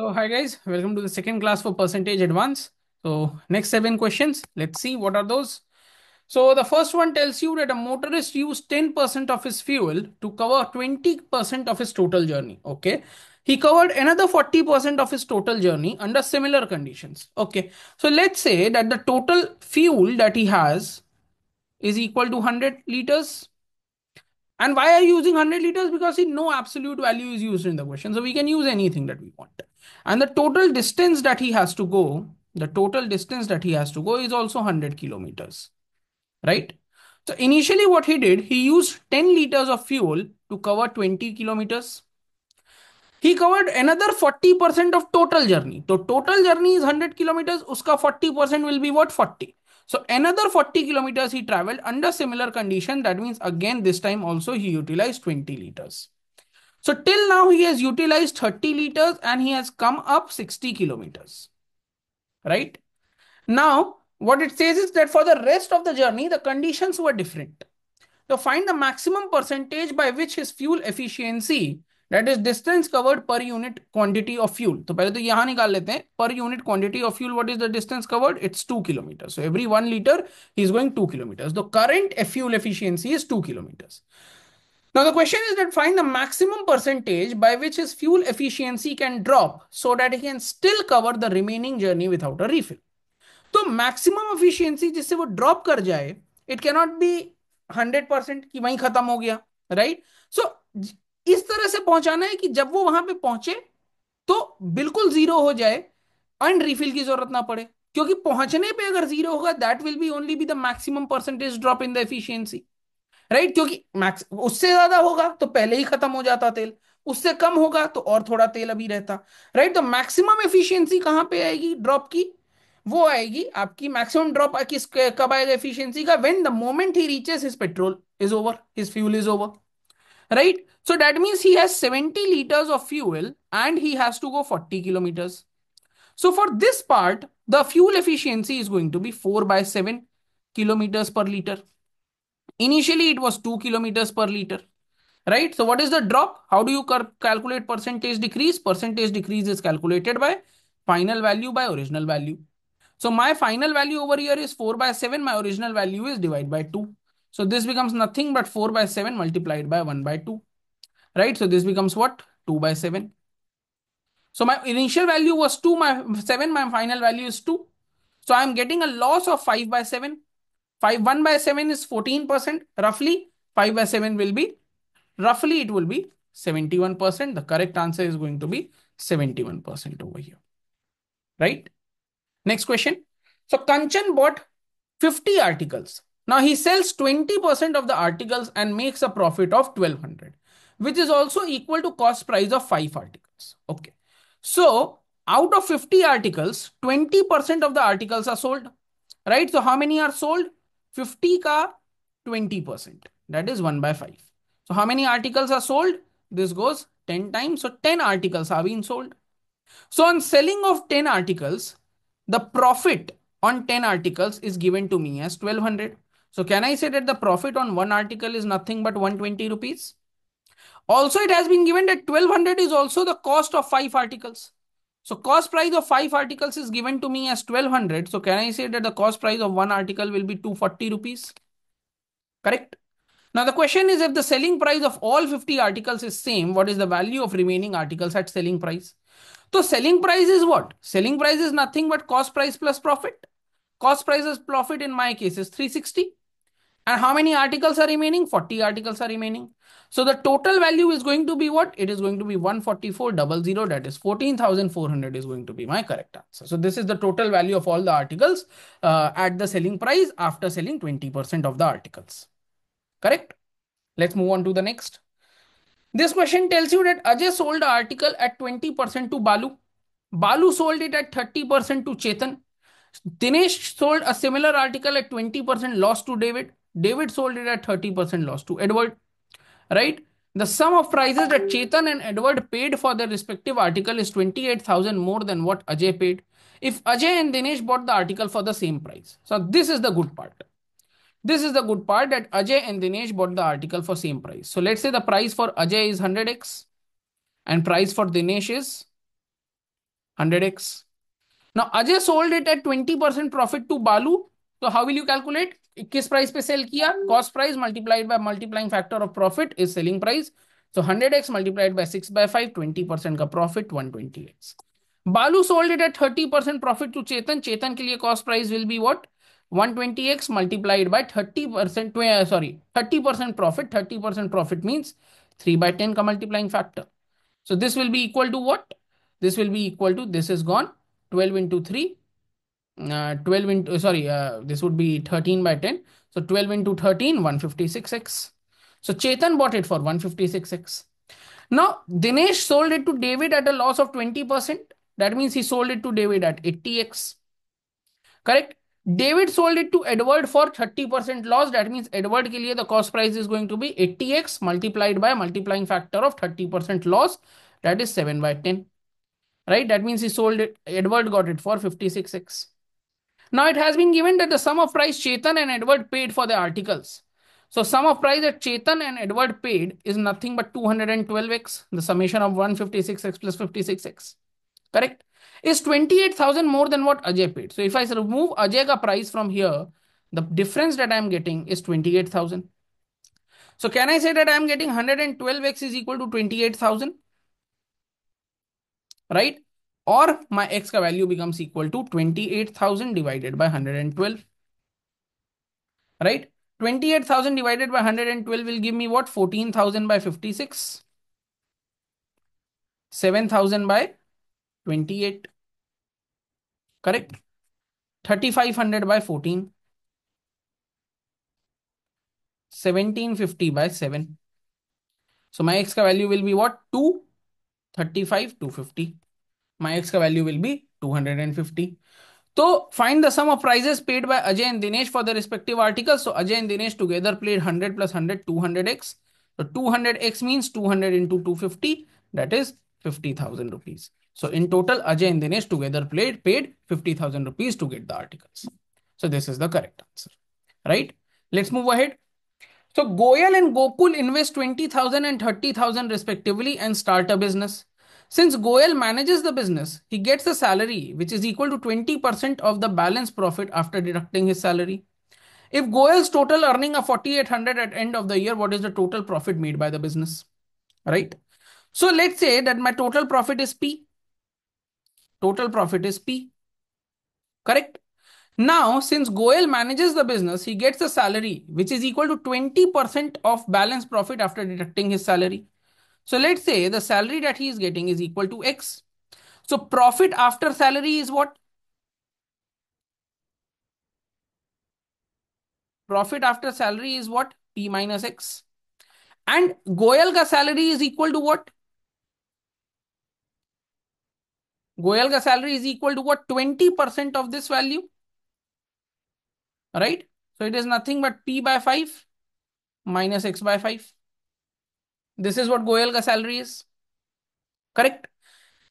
So hi guys, welcome to the second class for percentage advance. So next seven questions, let's see what are those. So the first one tells you that a motorist used 10% of his fuel to cover 20% of his total journey. Okay. He covered another 40% of his total journey under similar conditions. Okay. So let's say that the total fuel that he has is equal to 100 liters and why are you using 100 liters? Because see, no absolute value is used in the question. So we can use anything that we want. And the total distance that he has to go, the total distance that he has to go is also 100 kilometers. Right? So initially what he did, he used 10 liters of fuel to cover 20 kilometers. He covered another 40% of total journey. So total journey is 100 kilometers. Uska 40% will be what? 40. So another 40 kilometers he traveled under similar condition. That means again, this time also he utilized 20 liters. So till now he has utilized 30 liters and he has come up 60 kilometers. Right? Now, what it says is that for the rest of the journey, the conditions were different. So find the maximum percentage by which his fuel efficiency that is distance covered per unit quantity of fuel तो पहले तो यहाँ निकाल लेते हैं per unit quantity of fuel what is the distance covered it's two kilometre so every one litre is going two kilometre the current uh fuel efficiency is two kilometres Now the question is that find the maximum percentage by which his fuel efficiency can drop so that he can still cover the remaining journey without a refill. तो maximum efficiency जिससे वो drop कर जाए it cannot be hundred percent कि वहीं खत्म हो गया right? so, इस तरह से पहुंचाना है कि जब वो वहाँ पे पहुँचे तो बिल्कुल ज़ीरो हो जाए एंड रिफिल की ज़रूरत ना पड़े। क्योंकि पहुँचने पे अगर ज़ीरो होगा that will be only be the maximum percentage drop in the efficiency right क्योंकि मैक्स उससे ज़्यादा होगा तो पहले ही खत्म हो जाता तेल, उससे कम होगा तो और थोड़ा तेल अभी रहता राइट तो मैक्सिमम एफिशिएंसी कहाँ पे आएगी? ड्रॉप की, वो आएगी आपकी मैक्सिमम ड्रॉप किस, कब आएगा एफिशिएंसी का? When the moment he reaches his petrol is over his fuel is over right? So that means he has 70 liters of fuel and he has to go 40 kilometers. So for this part the fuel efficiency is going to be 4 by 7 kilometers per liter. Initially it was 2 kilometers per liter. Right? So what is the drop? How do you calculate percentage decrease? Percentage decrease is calculated by final value by original value. So my final value over here is 4 by 7. My original value is divided by 2. So this becomes nothing but 4 by 7 multiplied by 1 by 2. Right? So this becomes what? 2 by 7. So my initial value was 2, my 7, my final value is 2. So I'm getting a loss of 5 by 7. 5, 1 by 7 is 14%. Roughly 5 by 7 will be, roughly it will be 71%. The correct answer is going to be 71% over here. Right? Next question. So Kanchan bought 50 articles. Now he sells 20% of the articles and makes a profit of 1200, which is also equal to cost price of 5 articles. Okay. So out of 50 articles, 20% of the articles are sold. Right? So how many are sold? 50 ka 20%. That is 1 by 5. So how many articles are sold? This goes 10 times. So 10 articles are being sold. So on selling of 10 articles, the profit on 10 articles is given to me as 1200. So can I say that the profit on one article is nothing but 120 rupees? Also, it has been given that 1200 is also the cost of five articles. So cost price of five articles is given to me as 1200. So can I say that the cost price of one article will be 240 rupees? Correct? Now the question is if the selling price of all 50 articles is same, what is the value of remaining articles at selling price? So selling price is what? Selling price is nothing but cost price plus profit. Cost price is profit in my case is 360. And how many articles are remaining? 40 articles are remaining. So the total value is going to be what? It is going to be 14400. That is 14,400 is going to be my correct answer. So this is the total value of all the articles uh, at the selling price after selling 20% of the articles. Correct? Let's move on to the next. This question tells you that Ajay sold the article at 20% to Balu. Balu sold it at 30% to Chetan. Dinesh sold a similar article at 20% loss to David. David sold it at 30% loss to Edward. Right? The sum of prices that hmm. Chetan and Edward paid for their respective article is 28,000 more than what Ajay paid. If Ajay and Dinesh bought the article for the same price. So this is the good part. This is the good part that Ajay and Dinesh bought the article for same price. So let's say the price for Ajay is 100x and price for Dinesh is 100x. Now Ajay sold it at 20% profit to Balu. So how will you calculate? किस price पे sell किया? Cost price multiplied by multiplying factor of profit is selling price so hundred x multiplied by six by five twenty percent का profit one twenty x Balu sold at thirty percent profit to Chetan. Chetan के लिए cost price will be what one twenty x multiplied by thirty percent sorry thirty percent profit thirty percent profit means three by ten का multiplying factor so this will be equal to what this will be equal to this is gone twelve into three uh, 12 into sorry uh, this would be 13 by 10 so 12 into 13 156x so chetan bought it for 156x now dinesh sold it to david at a loss of 20% that means he sold it to david at 80x correct? David sold it to edward for 30% loss. That means edward ke liye the cost price is going to be 80x multiplied by multiplying factor of 30% loss. That is 7 by 10 right? That means he sold it edward got it for 56x now it has been given that the sum of price Chetan and Edward paid for the articles. So sum of price that Chetan and Edward paid is nothing but 212x, the summation of 156x plus 56x. Correct? Is 28,000 more than what Ajay paid. So if I remove Ajay ka price from here, the difference that I am getting is 28,000. So can I say that I am getting 112x is equal to 28,000? Right? Or my x ka value becomes equal to 28,000 divided by 112. Right? 28,000 divided by 112 will give me what? 14,000 by 56. 7,000 by 28. Correct? 3,500 by 14. 1750 by 7. So my x ka value will be what? 2, 35, 250 my x value will be 250. So find the sum of prices paid by Ajay and Dinesh for the respective articles. So Ajay and Dinesh together played 100 plus 100, 200x. So 200x means 200 into 250, that is 50,000 rupees. So in total, Ajay and Dinesh together played paid 50,000 rupees to get the articles. So this is the correct answer, right? Let's move ahead. So Goyal and Gokul invest 20,000 and 30,000 respectively and start a business. Since Goel manages the business, he gets a salary which is equal to 20% of the balance profit after deducting his salary. If Goel's total earning of 4800 at end of the year, what is the total profit made by the business? Right? So let's say that my total profit is P. Total profit is P. Correct? Now, since Goel manages the business, he gets a salary which is equal to 20% of balance profit after deducting his salary. So let's say the salary that he is getting is equal to X. So profit after salary is what? Profit after salary is what? P minus X. And Goyal ka salary is equal to what? Goyal ka salary is equal to what? 20% of this value. Right? So it is nothing but P by 5 minus X by 5. This is what Goyal ka salary is. Correct?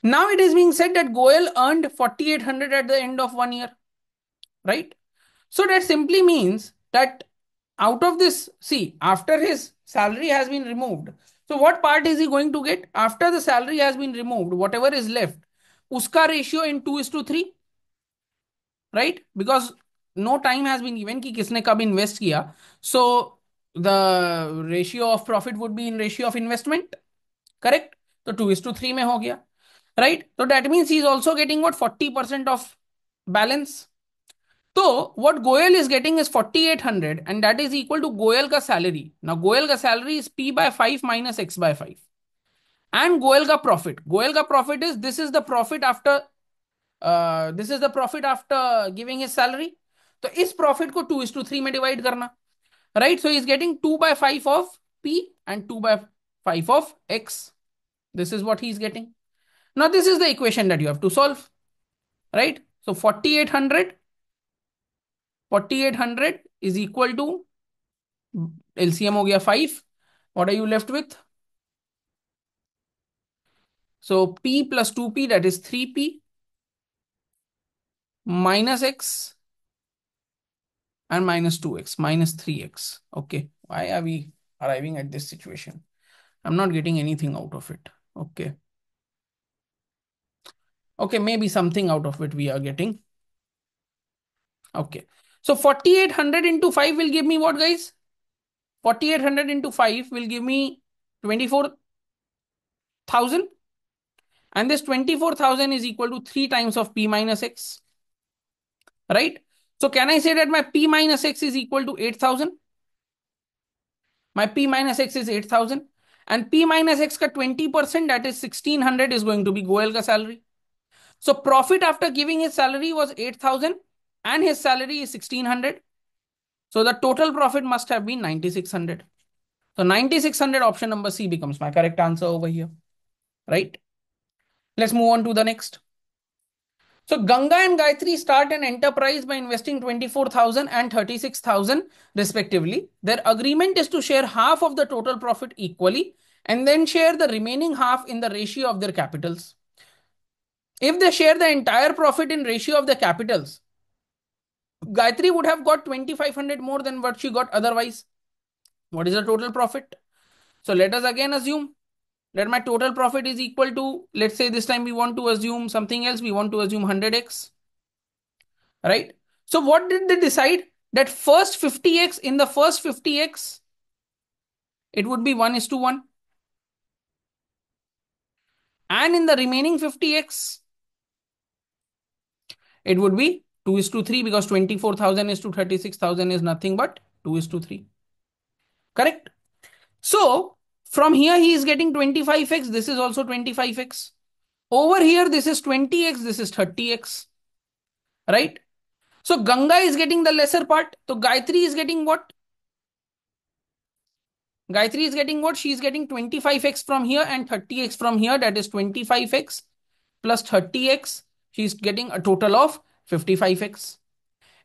Now it is being said that Goyal earned 4800 at the end of one year. Right? So that simply means that out of this, see, after his salary has been removed, so what part is he going to get? After the salary has been removed, whatever is left, uska ratio in 2 is to 3. Right? Because no time has been given ki kisne kab invest kiya. So the ratio of profit would be in ratio of investment correct so 2 is to 3 mein ho gaya right so that means he is also getting what 40% of balance so what Goyal is getting is 4800 and that is equal to Goyal ka salary now Goyal ka salary is p by 5 minus x by 5 and Goyal ka profit Goyal ka profit is this is the profit after uh, this is the profit after giving his salary तो इस profit को 2 is to 3 में divide करना right? So he's getting 2 by 5 of P and 2 by 5 of X. This is what he's getting. Now this is the equation that you have to solve, right? So 4800, 4800 is equal to LCM ho gaya 5. What are you left with? So P plus 2P that is 3P minus X and minus 2x minus 3x okay why are we arriving at this situation i'm not getting anything out of it okay Okay, maybe something out of it we are getting. Okay. So 4800 into 5 will give me what, guys? 4800 into 5 will give me 24,000. And this 24,000 is equal to 3 times of P minus X. Right? So can I say that my P minus X is equal to 8,000? My P minus X is 8,000. And P minus X ka 20% that is 1600 is going to be Goel ka salary. So profit after giving his salary was 8,000 and his salary is 1600. So the total profit must have been 9600. So 9600 option number C becomes my correct answer over here. Right? Let's move on to the next. So Ganga and Gayatri start an enterprise by investing 24,000 and 36,000 respectively. Their agreement is to share half of the total profit equally and then share the remaining half in the ratio of their capitals. If they share the entire profit in ratio of the capitals, Gayatri would have got 2500 more than what she got otherwise. What is the total profit? So let us again assume that my total profit is equal to, let's say this time we want to assume something else. We want to assume 100x, right? So what did they decide? That first 50x, in the first 50x, it would be 1 is to 1. And in the remaining 50x, it would be 2 is to 3 because 24,000 is to 36,000 is nothing but 2 is to 3. Correct? So from here, he is getting 25x. This is also 25x. Over here, this is 20x. This is 30x. Right? So Ganga is getting the lesser part. So Gayatri is getting what? Gayatri is getting what? She is getting 25x from here and 30x from here. That is 25x plus 30x. She is getting a total of 55x.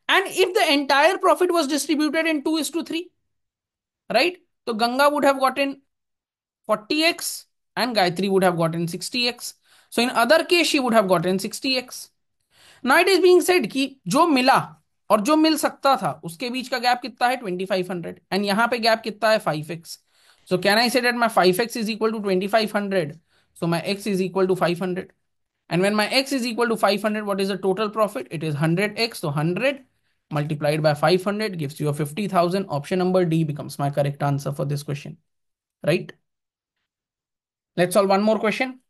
And if the entire profit was distributed in 2 is to 3, right? So Ganga would have gotten 40x and Gayatri would have gotten 60x. So in other case, she would have gotten 60x. Now it is being said कि जो मिला और जो मिल सकता था उसके बीच का gap कितना है 2500 एंड यहां पे गैप कितना है 5x. So can I say that my 5x is equal to 2500? So my x is equal to 500. And when my x is equal to 500, what is the total profit? It is 100x. So 100 multiplied by 500 gives you a 50,000. Option number D becomes my correct answer for this question. Right? Let's solve one more question.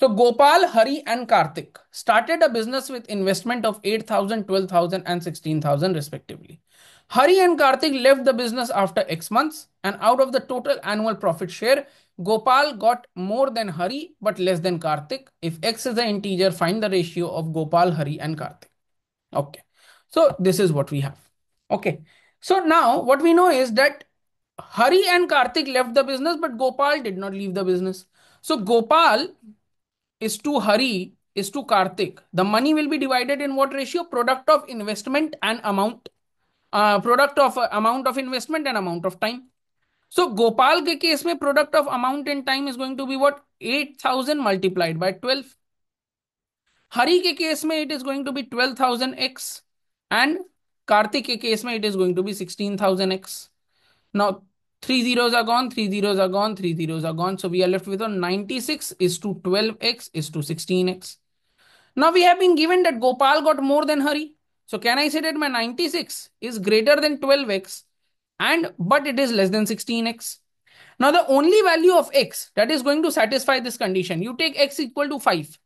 So Gopal, Hari and Karthik started a business with investment of 8,000, 12,000 and 16,000 respectively. Hari and Karthik left the business after X months and out of the total annual profit share, Gopal got more than Hari but less than Karthik. If X is an integer, find the ratio of Gopal, Hari and Karthik. Okay. So this is what we have. Okay. So now what we know is that Hari and Karthik left the business, but Gopal did not leave the business. So Gopal is to Hari is to Karthik. The money will be divided in what ratio? Product of investment and amount. Uh, product of uh, amount of investment and amount of time. So Gopal के case में product of amount and time is going to be what? 8000 multiplied by 12. Hari के case में it is going to be 12000x and Karthik के case में it is going to be 16000x. Now, three zeros are gone, three zeros are gone, three zeros are gone. So we are left with a 96 is to 12x is to 16x. Now we have been given that Gopal got more than Hari. So can I say that my 96 is greater than 12x and but it is less than 16x? Now the only value of x that is going to satisfy this condition, you take x equal to 5,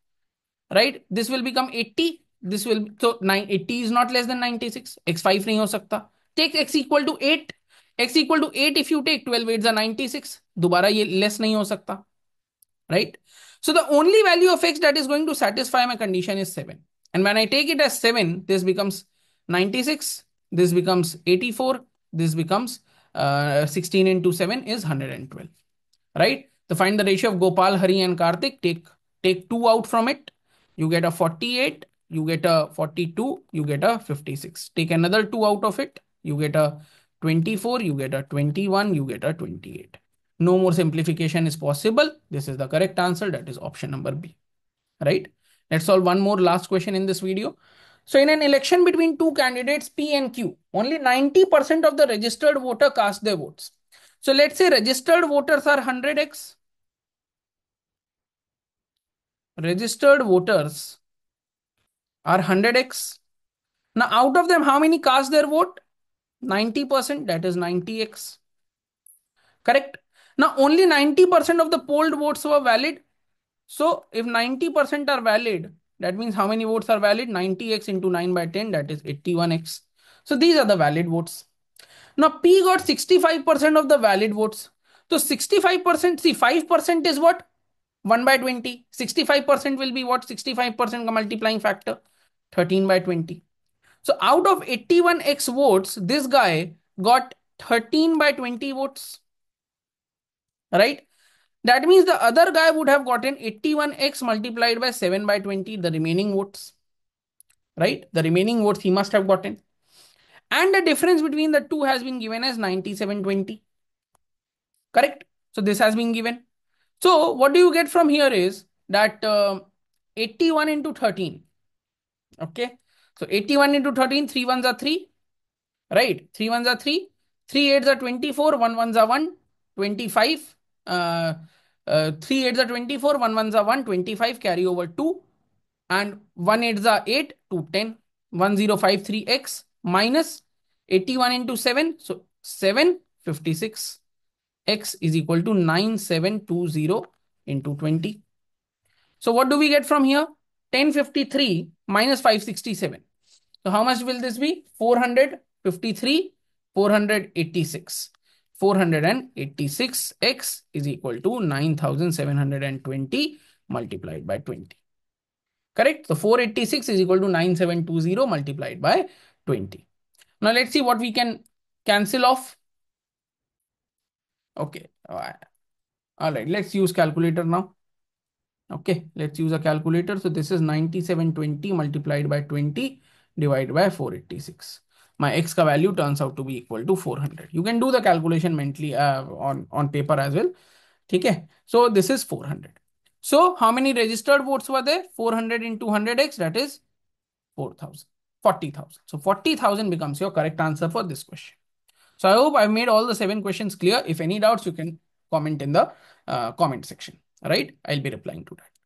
right? This will become 80. This will, so 980 is not less than 96. x5 nahi ho sakta. Take x equal to 8 x equal to 8 if you take 12 8 are 96 दोबारा ये less नहीं हो सकता right so the only value of x that is going to satisfy my condition is 7 and when I take it as 7 this becomes 96 this becomes 84 this becomes uh, 16 into 7 is 112 right to find the ratio of Gopal Hari and Karthik take take 2 out from it you get a 48 you get a 42 you get a 56 take another 2 out of it you get a 24, you get a 21, you get a 28. No more simplification is possible. This is the correct answer. That is option number B. Right? Let's solve one more last question in this video. So in an election between two candidates, P and Q, only 90% of the registered voter cast their votes. So let's say registered voters are 100x. registered voters are 100x. Now, out of them, how many cast their vote? 90%, that is 90x. Correct? Now, only 90% of the polled votes were valid. So, if 90% are valid, that means how many votes are valid? 90x into 9 by 10, that is 81x. So, these are the valid votes. Now, P got 65% of the valid votes. So, 65%, see, 5% is what? 1 by 20. 65% will be what? 65% multiplying factor. 13 by 20. So out of 81x votes, this guy got 13 by 20 votes. Right? That means the other guy would have gotten 81x multiplied by 7 by 20, the remaining votes. Right? The remaining votes he must have gotten. And the difference between the two has been given as 9720. Correct? So this has been given. So what do you get from here is that uh, 81 into 13. Okay. So 81 into 13, 3 ones are 3. Right. 3 ones are 3. 3 eights are 24, 1 ones are 1, 25. Uh, uh, 3 eights are 24, 1 ones are 1, 25, carry over 2. And 1 eights are 8, 2, 10. 1053x minus 81 into 7. So 7, 56. X is equal to 9720 into 20. So what do we get from here? 1053 minus 567. So how much will this be? 453, 486. 486 x is equal to 9720 multiplied by 20. Correct? So 486 is equal to 9720 multiplied by 20. Now let's see what we can cancel off. Okay. Uh, all right. Let's use calculator now. Okay. Let's use a calculator. So this is 9720 multiplied by 20 divided by 486. My x ka value turns out to be equal to 400. You can do the calculation mentally uh, on, on paper as well. Okay. So this is 400. So how many registered votes were there? 400 into 100x, that is 4,000, 40,000. So 40,000 becomes your correct answer for this question. So I hope I've made all the seven questions clear. If any doubts, you can comment in the uh, comment section. Right. I'll be replying to that.